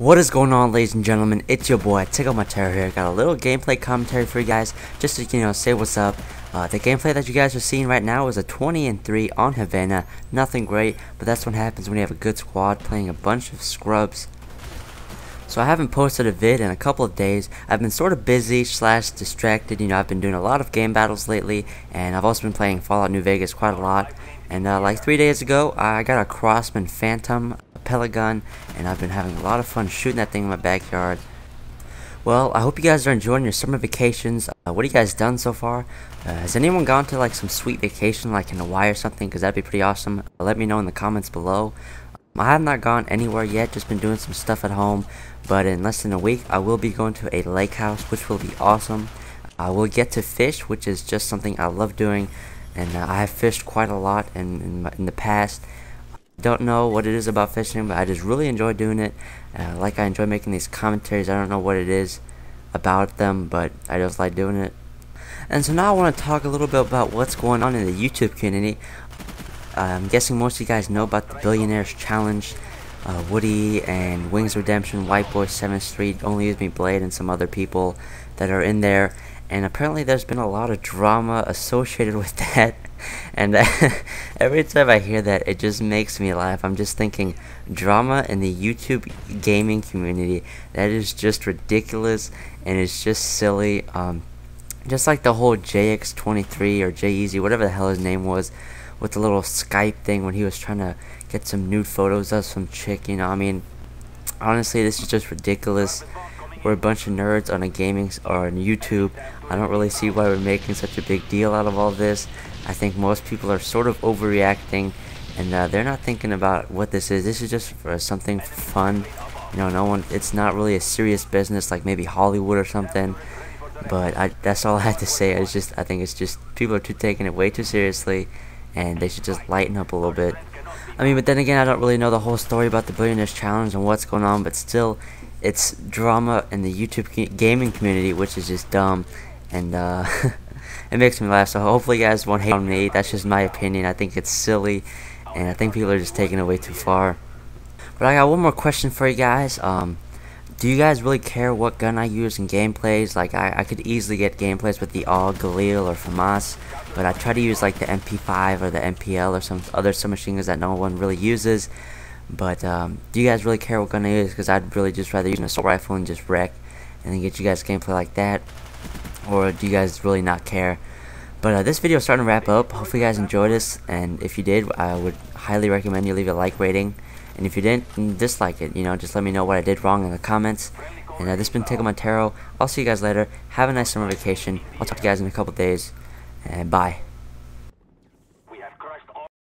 What is going on ladies and gentlemen, it's your boy Tickle My here, got a little gameplay commentary for you guys, just to you know, say what's up. Uh, the gameplay that you guys are seeing right now is a 20 and 3 on Havana, nothing great, but that's what happens when you have a good squad playing a bunch of scrubs. So I haven't posted a vid in a couple of days, I've been sort of busy slash distracted, you know, I've been doing a lot of game battles lately, and I've also been playing Fallout New Vegas quite a lot, and uh, like three days ago, I got a Crosman Phantom pellet gun, and I've been having a lot of fun shooting that thing in my backyard. Well, I hope you guys are enjoying your summer vacations. Uh, what have you guys done so far? Uh, has anyone gone to like some sweet vacation like in Hawaii or something? Because that'd be pretty awesome. let me know in the comments below. I have not gone anywhere yet, just been doing some stuff at home. But in less than a week, I will be going to a lake house, which will be awesome. I will get to fish, which is just something I love doing. And uh, I have fished quite a lot in, in, in the past don't know what it is about fishing, but I just really enjoy doing it. Uh, like I enjoy making these commentaries. I don't know what it is about them, but I just like doing it. And so now I want to talk a little bit about what's going on in the YouTube community. Uh, I'm guessing most of you guys know about the Billionaires Challenge. Uh, Woody and Wings Redemption, White Boy 7th Street, Only Use Me Blade, and some other people that are in there. And apparently there's been a lot of drama associated with that and every time I hear that, it just makes me laugh. I'm just thinking, drama in the YouTube gaming community, that is just ridiculous, and it's just silly. Um, just like the whole JX23 or JEezy, whatever the hell his name was, with the little Skype thing when he was trying to get some nude photos of some chick, you know, I mean, honestly, this is just ridiculous. We're a bunch of nerds on a gaming or on YouTube. I don't really see why we're making such a big deal out of all this. I think most people are sort of overreacting and uh, they're not thinking about what this is. This is just for something fun. You know, no one. It's not really a serious business like maybe Hollywood or something. But I, that's all I have to say. It's just I think it's just people are too taking it way too seriously, and they should just lighten up a little bit. I mean, but then again, I don't really know the whole story about the Billionaires Challenge and what's going on. But still, it's drama in the YouTube gaming community, which is just dumb. And uh, it makes me laugh. So hopefully you guys won't hate on me. That's just my opinion. I think it's silly, and I think people are just taking it way too far. But I got one more question for you guys. Um, do you guys really care what gun I use in gameplays? Like, I, I could easily get gameplays with the AUG, Galil, or FAMAS, but I try to use, like, the MP5 or the MPL or some other submachine guns that no one really uses. But, um, do you guys really care what gun I use? Because I'd really just rather use an assault rifle and just wreck, and then get you guys gameplay like that or do you guys really not care? But uh, this video is starting to wrap up. Hopefully you guys enjoyed this, and if you did, I would highly recommend you leave a like rating. And if you didn't, dislike it. You know, just let me know what I did wrong in the comments. And uh, this has been Tickle Montero. I'll see you guys later. Have a nice summer vacation. I'll talk to you guys in a couple days. And bye.